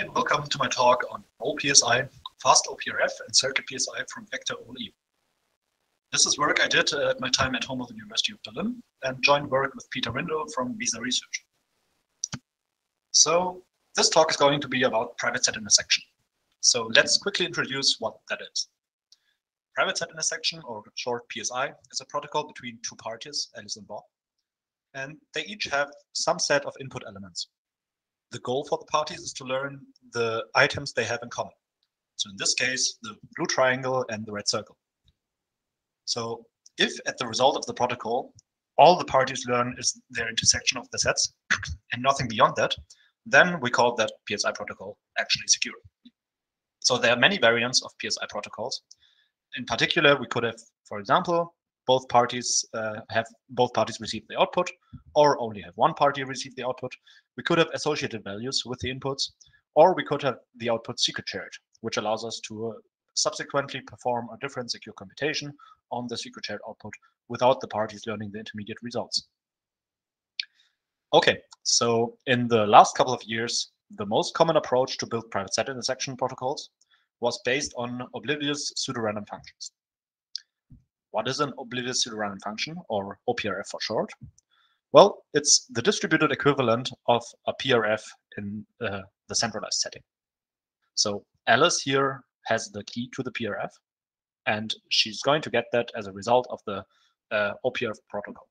and welcome to my talk on OPSI, Fast OPRF, and Circuit PSI from Vector OLE. This is work I did uh, at my time at Humboldt University of Berlin and joint work with Peter Rindal from Visa Research. So this talk is going to be about private set intersection. So let's quickly introduce what that is. Private set intersection, or short PSI, is a protocol between two parties, Alice and Bob, and they each have some set of input elements. The goal for the parties is to learn the items they have in common. So in this case, the blue triangle and the red circle. So if at the result of the protocol, all the parties learn is their intersection of the sets and nothing beyond that, then we call that PSI protocol actually secure. So there are many variants of PSI protocols. In particular, we could have, for example, both parties uh, have both parties receive the output, or only have one party receive the output. We could have associated values with the inputs, or we could have the output secret shared, which allows us to uh, subsequently perform a different secure computation on the secret shared output without the parties learning the intermediate results. Okay, so in the last couple of years, the most common approach to build private set intersection protocols was based on oblivious pseudorandom functions. What is an oblivious pseudorandom function, or OPRF for short? Well, it's the distributed equivalent of a PRF in uh, the centralized setting. So Alice here has the key to the PRF, and she's going to get that as a result of the uh, OPRF protocol.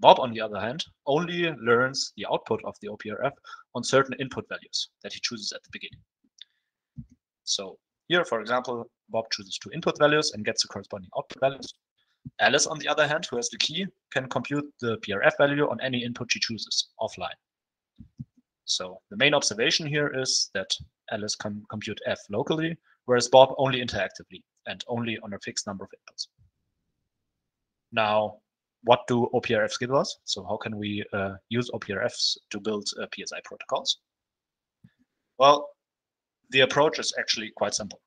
Bob, on the other hand, only learns the output of the OPRF on certain input values that he chooses at the beginning. So here, for example, Bob chooses two input values and gets the corresponding output values. Alice, on the other hand, who has the key, can compute the PRF value on any input she chooses offline. So the main observation here is that Alice can compute F locally, whereas Bob only interactively and only on a fixed number of inputs. Now, what do OPRFs give us? So how can we uh, use OPRFs to build uh, PSI protocols? Well, the approach is actually quite simple.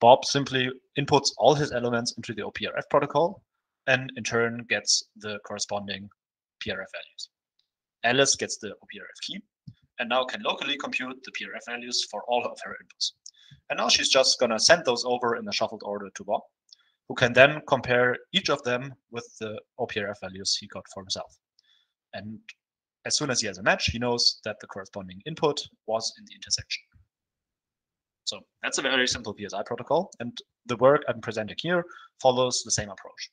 Bob simply inputs all his elements into the OPRF protocol and in turn gets the corresponding PRF values. Alice gets the OPRF key and now can locally compute the PRF values for all of her inputs. And now she's just going to send those over in a shuffled order to Bob, who can then compare each of them with the OPRF values he got for himself. And as soon as he has a match, he knows that the corresponding input was in the intersection. So that's a very simple PSI protocol. And the work I'm presenting here follows the same approach.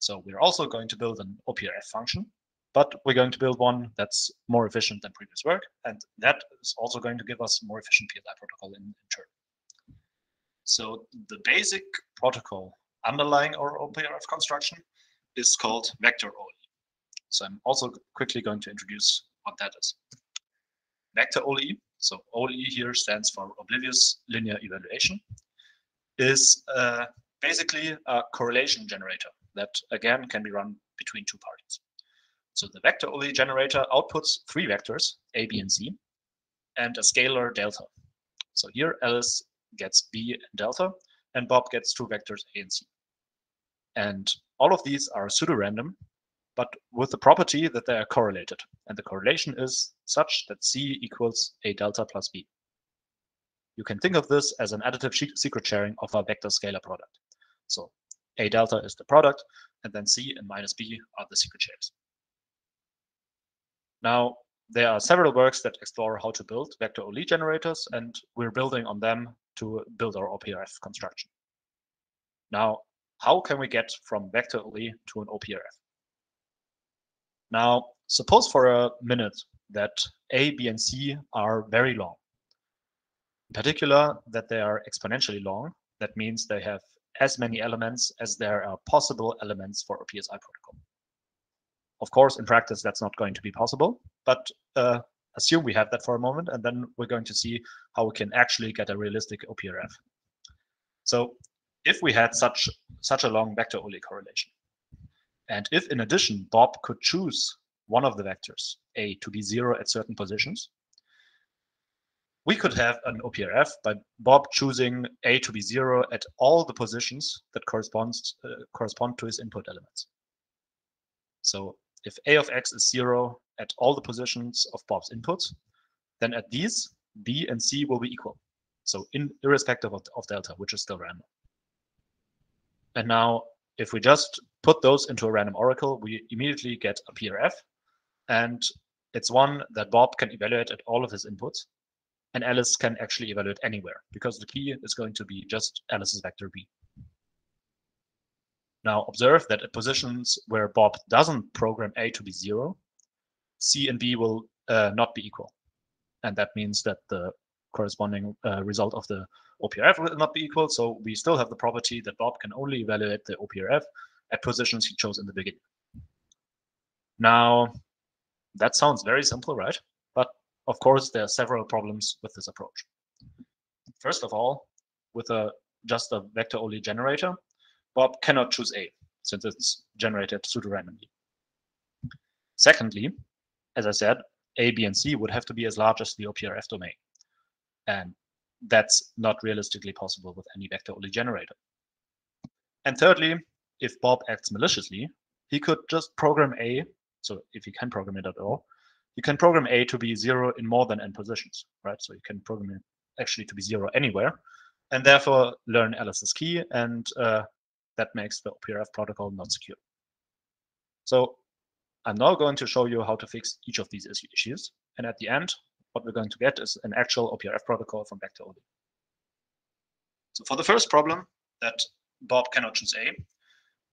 So we're also going to build an OPRF function, but we're going to build one that's more efficient than previous work. And that is also going to give us more efficient PSI protocol in, in turn. So the basic protocol underlying our OPRF construction is called vector OLE. So I'm also quickly going to introduce what that is. Vector OLE so OLE here stands for oblivious linear evaluation, is uh, basically a correlation generator that again can be run between two parties. So the vector OLE generator outputs three vectors, A, B, and C, and a scalar delta. So here Alice gets B and delta, and Bob gets two vectors A and C. And all of these are pseudo-random, but with the property that they are correlated. And the correlation is such that C equals A delta plus B. You can think of this as an additive secret sharing of a vector scalar product. So A delta is the product, and then C and minus B are the secret shares. Now, there are several works that explore how to build vector OLE generators, and we're building on them to build our OPRF construction. Now, how can we get from vector OLE to an OPRF? Now, suppose for a minute that A, B, and C are very long. In particular, that they are exponentially long. That means they have as many elements as there are possible elements for a PSI protocol. Of course, in practice, that's not going to be possible, but uh, assume we have that for a moment, and then we're going to see how we can actually get a realistic OPRF. So if we had such, such a long vector OLE correlation, and if in addition, Bob could choose one of the vectors, A, to be zero at certain positions, we could have an OPRF by Bob choosing A to be zero at all the positions that corresponds uh, correspond to his input elements. So if A of X is zero at all the positions of Bob's inputs, then at these, B and C will be equal. So in irrespective of, of delta, which is still random. And now if we just put those into a random oracle, we immediately get a PRF. And it's one that Bob can evaluate at all of his inputs. And Alice can actually evaluate anywhere because the key is going to be just Alice's vector B. Now observe that at positions where Bob doesn't program A to be zero, C and B will uh, not be equal. And that means that the corresponding uh, result of the OPRF will not be equal. So we still have the property that Bob can only evaluate the OPRF at positions he chose in the beginning. Now, that sounds very simple, right? But of course, there are several problems with this approach. First of all, with a just a vector-OLE generator, Bob cannot choose A, since it's generated pseudo-randomly. Secondly, as I said, A, B, and C would have to be as large as the OPRF domain. And that's not realistically possible with any vector-OLE generator. And thirdly, if Bob acts maliciously, he could just program A, so if he can program it at all, you can program A to be zero in more than n positions, right? So you can program it actually to be zero anywhere, and therefore learn Alice's key, and uh, that makes the OPRF protocol not secure. So I'm now going to show you how to fix each of these issues. And at the end, what we're going to get is an actual OPRF protocol from vector OLE. So for the first problem that Bob cannot choose A,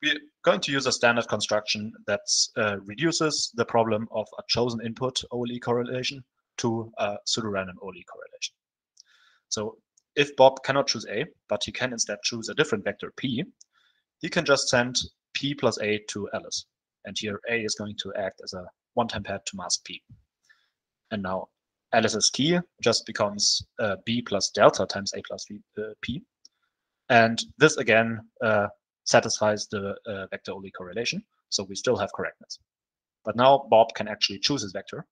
we're going to use a standard construction that uh, reduces the problem of a chosen input OLE correlation to a pseudo-random OLE correlation. So if Bob cannot choose A, but he can instead choose a different vector P, he can just send P plus A to Alice. And here A is going to act as a one-time pad to mask P. And now Alice's key just becomes uh, B plus delta times A plus v, uh, P. And this again uh, satisfies the uh, vector OLE correlation. So we still have correctness. But now Bob can actually choose his vector.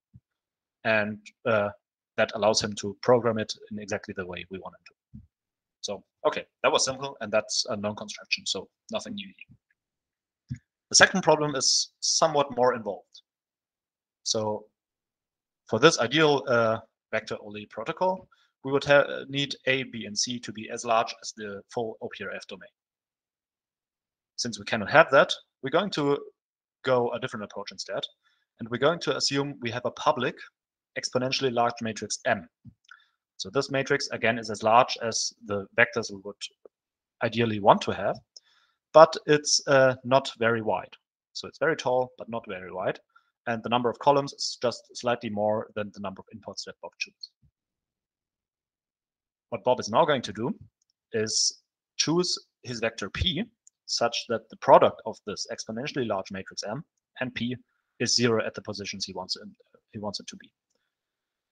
And uh, that allows him to program it in exactly the way we want him to. So, okay, that was simple. And that's a known construction. So nothing new. The second problem is somewhat more involved. So for this ideal uh, vector-OLE protocol, we would need A, B, and C to be as large as the full OPRF domain. Since we cannot have that, we're going to go a different approach instead. And we're going to assume we have a public exponentially large matrix M. So this matrix, again, is as large as the vectors we would ideally want to have, but it's uh, not very wide. So it's very tall, but not very wide and the number of columns is just slightly more than the number of inputs that Bob chooses. What Bob is now going to do is choose his vector p such that the product of this exponentially large matrix M and p is zero at the positions he wants it, he wants it to be.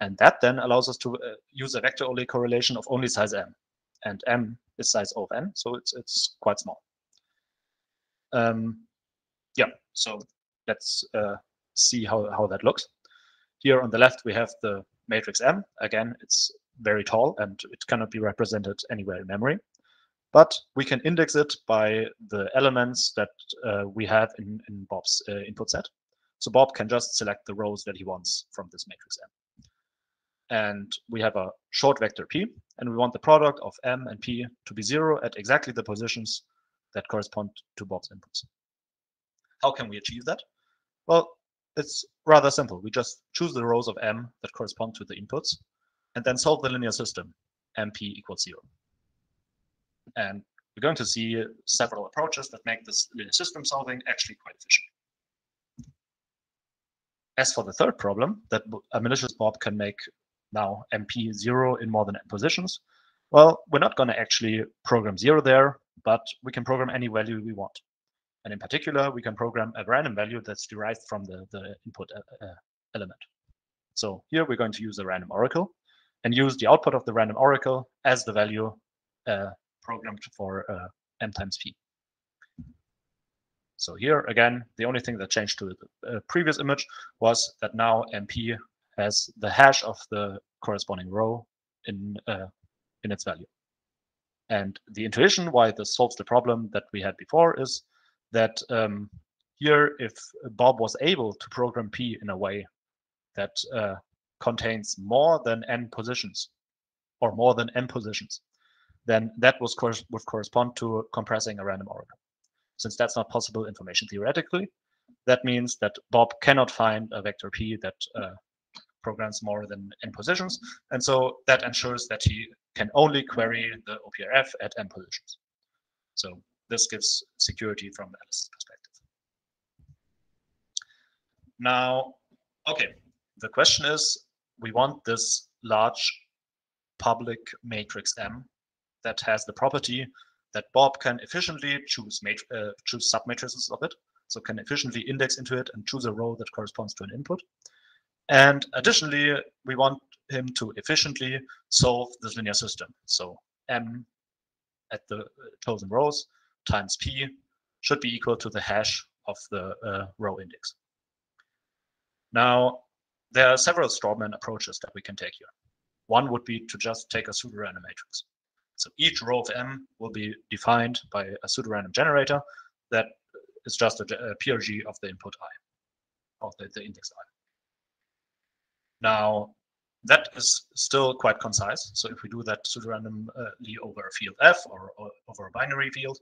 And that then allows us to uh, use a vector-OLE correlation of only size m. And m is size O of n, so it's it's quite small. Um, yeah, so let's uh, see how, how that looks. Here on the left, we have the matrix M. Again, it's very tall and it cannot be represented anywhere in memory. But we can index it by the elements that uh, we have in, in Bob's uh, input set. So Bob can just select the rows that he wants from this matrix M. And we have a short vector P, and we want the product of M and P to be zero at exactly the positions that correspond to Bob's inputs. How can we achieve that? Well, it's rather simple. We just choose the rows of M that correspond to the inputs and then solve the linear system, MP equals zero. And we're going to see several approaches that make this linear system solving actually quite efficient. As for the third problem, that a malicious Bob can make now MP zero in more than n positions, well, we're not going to actually program zero there, but we can program any value we want. And in particular, we can program a random value that's derived from the, the input uh, uh, element. So here we're going to use a random oracle and use the output of the random oracle as the value uh, programmed for uh, m times p. So here again, the only thing that changed to the uh, previous image was that now mp has the hash of the corresponding row in uh, in its value. And the intuition why this solves the problem that we had before is that um, here, if Bob was able to program P in a way that uh, contains more than n positions or more than m positions, then that was would correspond to compressing a random oracle. Since that's not possible information theoretically, that means that Bob cannot find a vector p that uh, programs more than n positions. And so that ensures that he can only query the OPRF at n positions. So this gives security from the Alice's perspective. Now, okay, the question is, we want this large public matrix M that has the property that Bob can efficiently choose uh, choose submatrices of it, so can efficiently index into it and choose a row that corresponds to an input. And additionally, we want him to efficiently solve this linear system. So M at the chosen rows times P should be equal to the hash of the uh, row index. Now, there are several strawman approaches that we can take here. One would be to just take a pseudorandom matrix. So each row of M will be defined by a pseudorandom generator that is just a, a PRG of the input I, of the, the index I. Now, that is still quite concise. So if we do that pseudorandomly over a field f or, or over a binary field,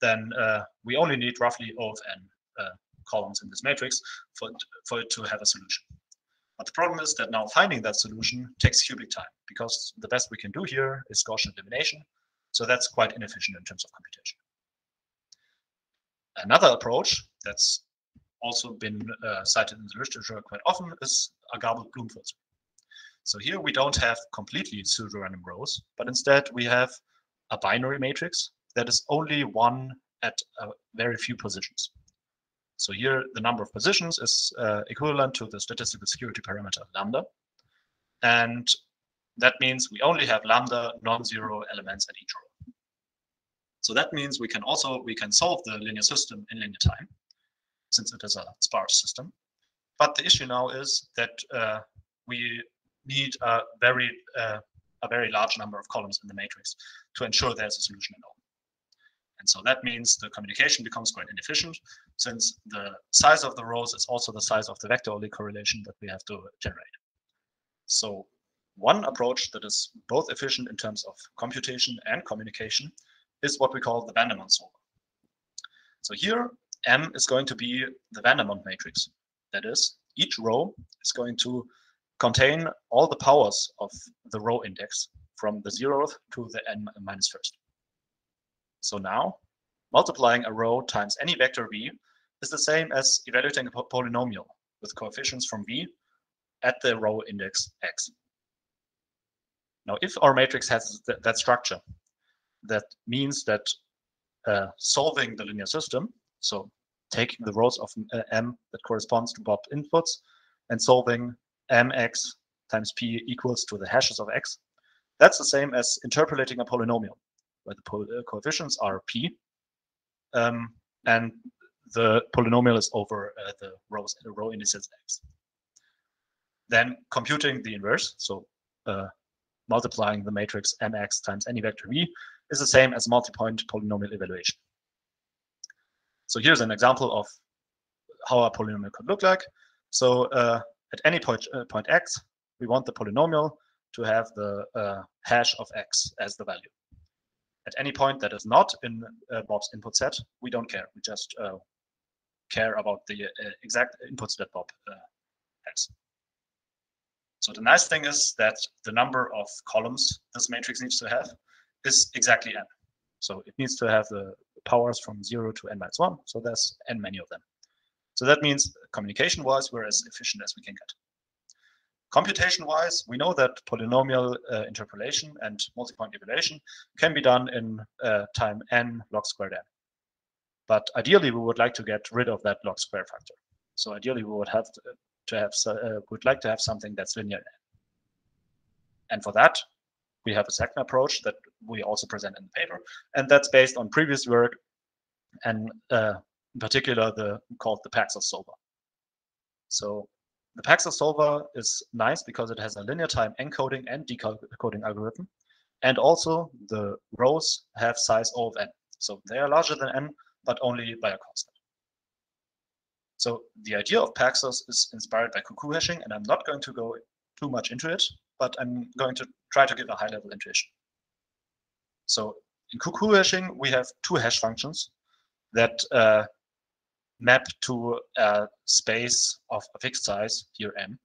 then uh, we only need roughly O of n uh, columns in this matrix for it, for it to have a solution. But the problem is that now finding that solution takes cubic time because the best we can do here is Gaussian elimination. So that's quite inefficient in terms of computation. Another approach that's also been uh, cited in the literature quite often is a garbled Bloom filter. So here we don't have completely pseudo-random rows, but instead we have a binary matrix that is only one at a very few positions. So here the number of positions is uh, equivalent to the statistical security parameter lambda. And that means we only have lambda non-zero elements at each row. So that means we can also we can solve the linear system in linear time, since it is a sparse system. But the issue now is that uh, we need a very uh, a very large number of columns in the matrix to ensure there's a solution at all. And so that means the communication becomes quite inefficient since the size of the rows is also the size of the vector OLE correlation that we have to generate. So one approach that is both efficient in terms of computation and communication is what we call the Vandermonde solver. So here, M is going to be the Vandermonde matrix. That is, each row is going to contain all the powers of the row index from the zeroth to the n minus first. So now, multiplying a row times any vector v is the same as evaluating a polynomial with coefficients from v at the row index x. Now, if our matrix has th that structure, that means that uh, solving the linear system, so taking the rows of uh, m that corresponds to Bob inputs and solving mx times p equals to the hashes of x. That's the same as interpolating a polynomial, where the po uh, coefficients are p, um, and the polynomial is over uh, the rows the row indices x. Then computing the inverse, so uh, multiplying the matrix mx times any vector v, is the same as multi-point polynomial evaluation. So here's an example of how a polynomial could look like. So uh, at any point, uh, point x, we want the polynomial to have the uh, hash of x as the value. At any point that is not in uh, Bob's input set, we don't care. We just uh, care about the uh, exact inputs that Bob uh, has. So the nice thing is that the number of columns this matrix needs to have is exactly n. So it needs to have the powers from 0 to n minus 1. So there's n many of them. So that means communication-wise, we're as efficient as we can get. Computation-wise, we know that polynomial uh, interpolation and multi-point evaluation can be done in uh, time n log squared n. But ideally, we would like to get rid of that log square factor. So ideally, we would have to, to have uh, would like to have something that's linear. And for that, we have a second approach that we also present in the paper, and that's based on previous work and uh, in particular the called the Paxos solver. So the Paxos solver is nice because it has a linear time encoding and decoding algorithm. And also the rows have size O of n. So they are larger than n, but only by a constant. So the idea of Paxos is inspired by cuckoo hashing, and I'm not going to go too much into it, but I'm going to try to give a high level intuition. So in cuckoo hashing, we have two hash functions that uh, map to a space of a fixed size, here m.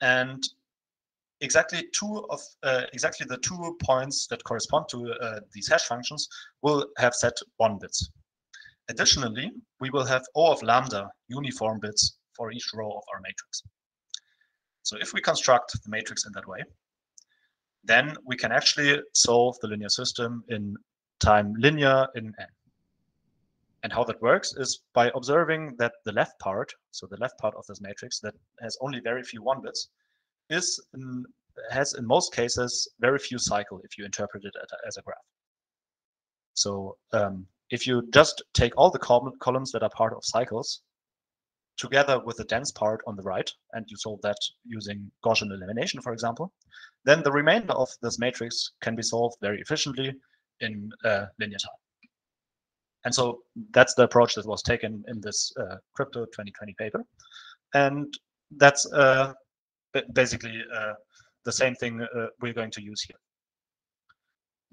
And exactly two of uh, exactly the two points that correspond to uh, these hash functions will have set one bits. Additionally, we will have O of lambda uniform bits for each row of our matrix. So if we construct the matrix in that way, then we can actually solve the linear system in time linear in n. And how that works is by observing that the left part, so the left part of this matrix that has only very few one bits, is in, has in most cases very few cycle if you interpret it as a graph. So um, if you just take all the col columns that are part of cycles together with the dense part on the right, and you solve that using Gaussian elimination, for example, then the remainder of this matrix can be solved very efficiently in uh, linear time. And so that's the approach that was taken in this uh, crypto 2020 paper. And that's uh, basically uh, the same thing uh, we're going to use here.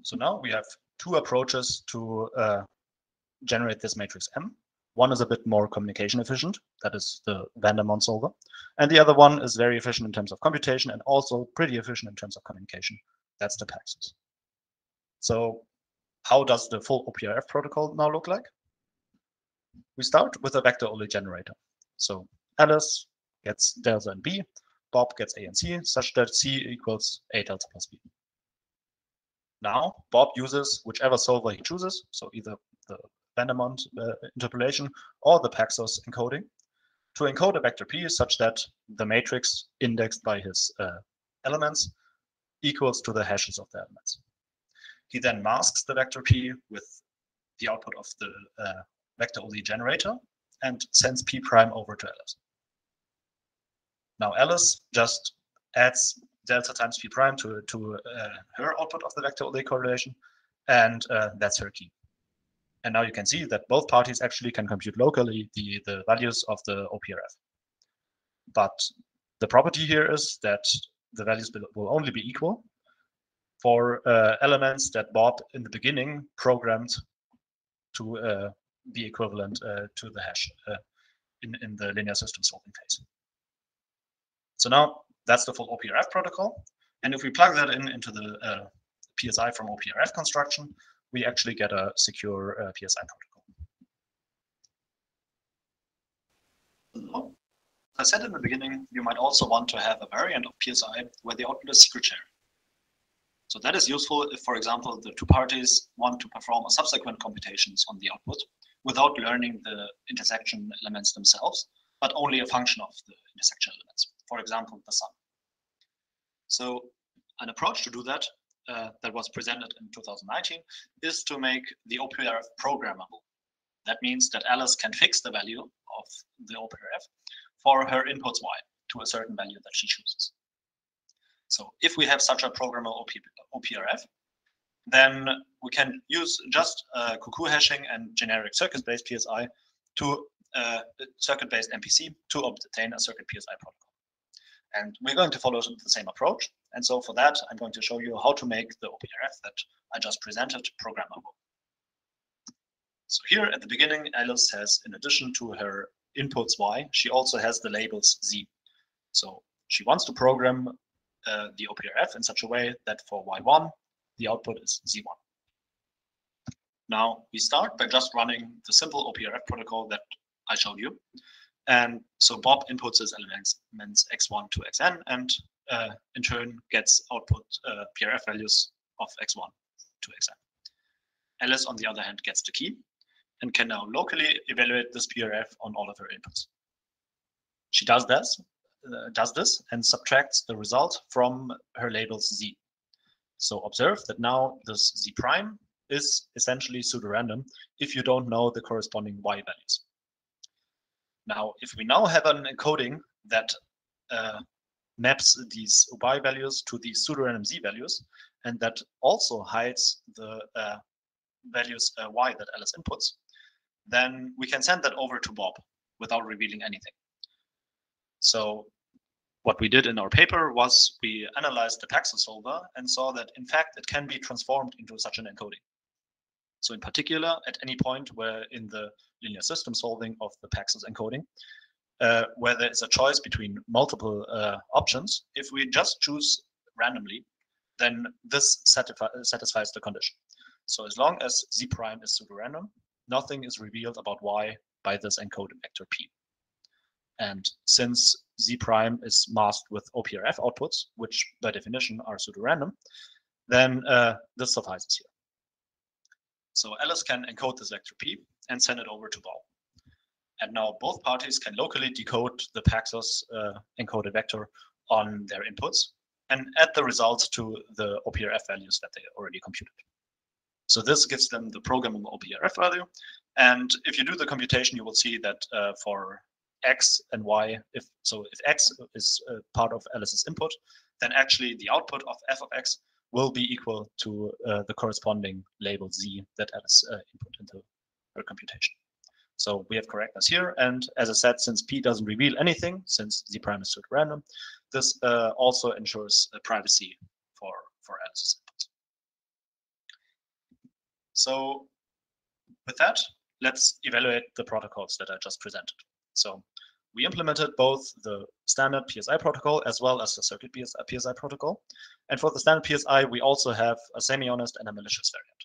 So now we have two approaches to uh, generate this matrix M. One is a bit more communication efficient, that is the Vandermonde solver. And the other one is very efficient in terms of computation and also pretty efficient in terms of communication. That's the Paxos. So how does the full OPRF protocol now look like? We start with a vector OLE generator. So Alice gets delta and B, Bob gets A and C, such that C equals A delta plus B. Now, Bob uses whichever solver he chooses, so either the Vandermonde uh, interpolation or the Paxos encoding to encode a vector P such that the matrix indexed by his uh, elements equals to the hashes of the elements. He then masks the vector P with the output of the uh, vector OLE generator and sends P prime over to Alice. Now Alice just adds delta times P prime to, to uh, her output of the vector OLE correlation, and uh, that's her key. And now you can see that both parties actually can compute locally the, the values of the OPRF. But the property here is that the values will only be equal for uh, elements that Bob in the beginning programmed to uh, be equivalent uh, to the hash in, in the linear system solving phase. So now that's the full OPRF protocol. And if we plug that in into the uh, PSI from OPRF construction, we actually get a secure uh, PSI protocol. I said in the beginning, you might also want to have a variant of PSI where the output is secret sharing. So that is useful if, for example, the two parties want to perform a subsequent computations on the output without learning the intersection elements themselves, but only a function of the intersection elements, for example, the sum. So an approach to do that uh, that was presented in 2019 is to make the OPRF programmable. That means that Alice can fix the value of the OPRF for her inputs y to a certain value that she chooses. So if we have such a programmable OP, OPRF, then we can use just uh, cuckoo hashing and generic circuit-based PSI to uh, circuit-based MPC to obtain a circuit PSI protocol. And we're going to follow the same approach. And so for that, I'm going to show you how to make the OPRF that I just presented programmable. So here at the beginning, Alice has, in addition to her inputs Y, she also has the labels Z. So she wants to program uh, the OPRF in such a way that for Y1, the output is Z1. Now we start by just running the simple OPRF protocol that I showed you. And so Bob inputs his elements, elements x1 to xn, and uh, in turn gets output uh, PRF values of x1 to xn. Alice, on the other hand, gets the key and can now locally evaluate this PRF on all of her inputs. She does this, uh, does this and subtracts the result from her labels z. So observe that now this z prime is essentially pseudo-random if you don't know the corresponding y values. Now, if we now have an encoding that uh, maps these y values to these pseudorandom z values, and that also hides the uh, values uh, y that Alice inputs, then we can send that over to Bob without revealing anything. So what we did in our paper was we analyzed the Paxos solver and saw that in fact it can be transformed into such an encoding. So in particular, at any point where in the linear system solving of the Paxos encoding, uh, where there is a choice between multiple uh, options, if we just choose randomly, then this satisfies the condition. So as long as z prime is super pseudorandom, nothing is revealed about y by this encoded vector p. And since z prime is masked with OPRF outputs, which by definition are pseudorandom, then uh, this suffices here. So Alice can encode this vector p and send it over to Bob. And now both parties can locally decode the Paxos uh, encoded vector on their inputs and add the results to the OPRF values that they already computed. So this gives them the programmable OPRF value. And if you do the computation, you will see that uh, for x and y, if so if x is uh, part of Alice's input, then actually the output of f of x will be equal to uh, the corresponding label z that Alice uh, input into her computation. So we have correctness here. And as I said, since p doesn't reveal anything, since z prime is random, this uh, also ensures privacy for, for Alice's input. So with that, let's evaluate the protocols that I just presented. So we implemented both the standard PSI protocol as well as the circuit PSI, PSI protocol. And for the standard PSI, we also have a semi-honest and a malicious variant.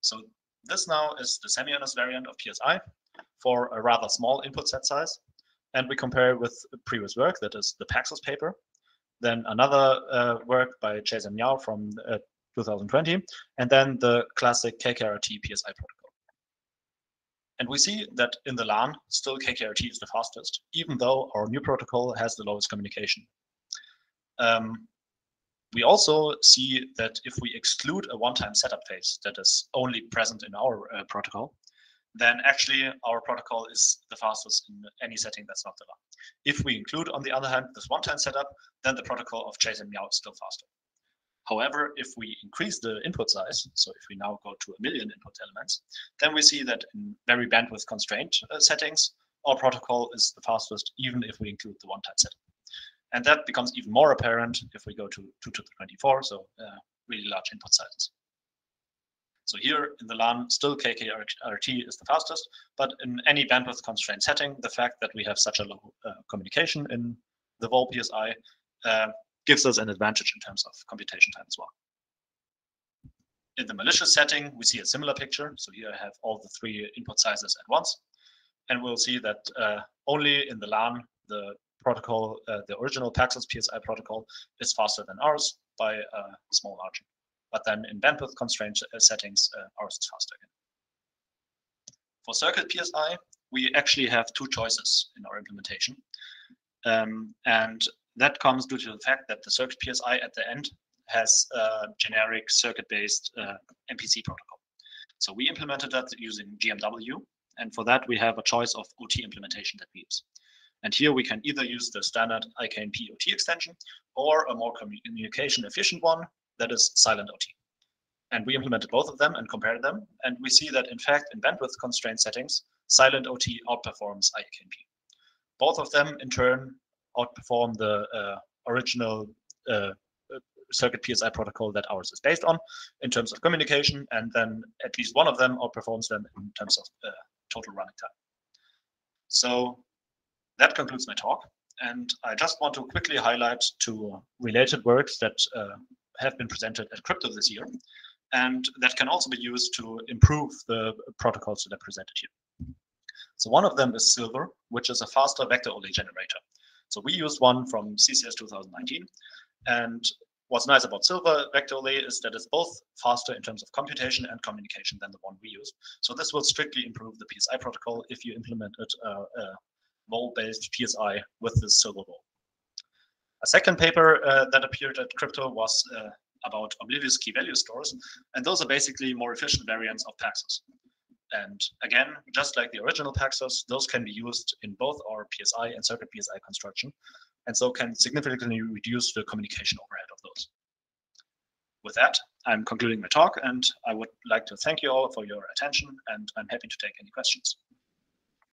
So this now is the semi-honest variant of PSI for a rather small input set size. And we compare with previous work, that is the Paxos paper. Then another uh, work by Chase and Miao from uh, 2020, and then the classic KKRT PSI protocol. And we see that in the LAN, still KKRT is the fastest, even though our new protocol has the lowest communication. Um, we also see that if we exclude a one-time setup phase that is only present in our uh, protocol, then actually our protocol is the fastest in any setting that's not the LAN. If we include, on the other hand, this one-time setup, then the protocol of Chase and Miao is still faster. However, if we increase the input size, so if we now go to a million input elements, then we see that in very bandwidth constraint uh, settings, our protocol is the fastest, even if we include the one-time setting. And that becomes even more apparent if we go to 2 to the 24, so uh, really large input sizes. So here in the LAN, still KKRT is the fastest, but in any bandwidth constraint setting, the fact that we have such a low uh, communication in the VOLE PSI uh, gives us an advantage in terms of computation time as well. In the malicious setting, we see a similar picture. So here I have all the three input sizes at once. And we'll see that uh, only in the LAN, the protocol, uh, the original Paxos PSI protocol is faster than ours by a small margin. But then in bandwidth constraint uh, settings, uh, ours is faster again. For circuit PSI, we actually have two choices in our implementation. Um, and that comes due to the fact that the circuit PSI at the end has a generic circuit-based uh, MPC protocol. So we implemented that using GMW, and for that we have a choice of OT implementation that we use. And here we can either use the standard IKNP OT extension or a more communication efficient one that is silent OT. And we implemented both of them and compared them. And we see that in fact, in bandwidth constraint settings, silent OT outperforms IKNP. Both of them in turn outperform the uh, original uh, circuit PSI protocol that ours is based on in terms of communication, and then at least one of them outperforms them in terms of uh, total running time. So that concludes my talk. And I just want to quickly highlight two related works that uh, have been presented at Crypto this year, and that can also be used to improve the protocols that are presented here. So one of them is Silver, which is a faster vector OLE generator. So we used one from CCS 2019. And what's nice about Silver Vector OLE is that it's both faster in terms of computation and communication than the one we use. So this will strictly improve the PSI protocol if you implemented a, a VOLE-based PSI with this Silver VOLE. A second paper uh, that appeared at Crypto was uh, about oblivious key value stores, and those are basically more efficient variants of Paxos. And again, just like the original Paxos, those can be used in both our PSI and circuit PSI construction, and so can significantly reduce the communication overhead of those. With that, I'm concluding my talk, and I would like to thank you all for your attention, and I'm happy to take any questions.